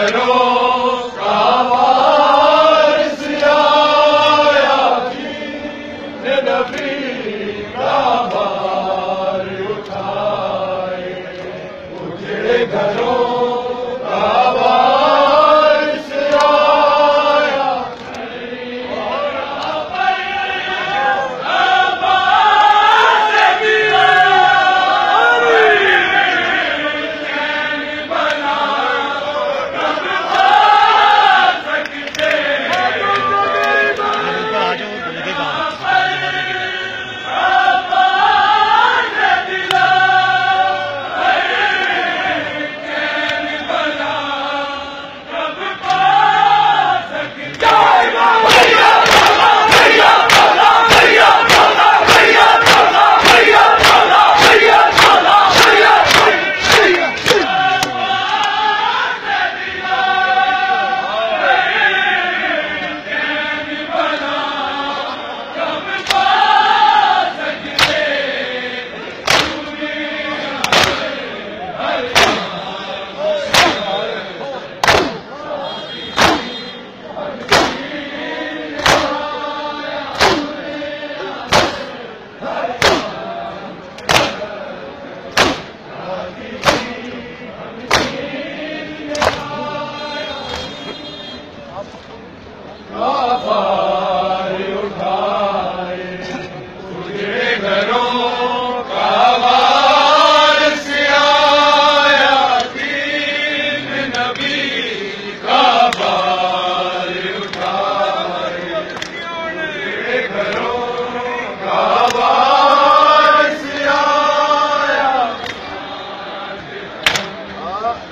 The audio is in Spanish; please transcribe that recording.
Señor. Ah,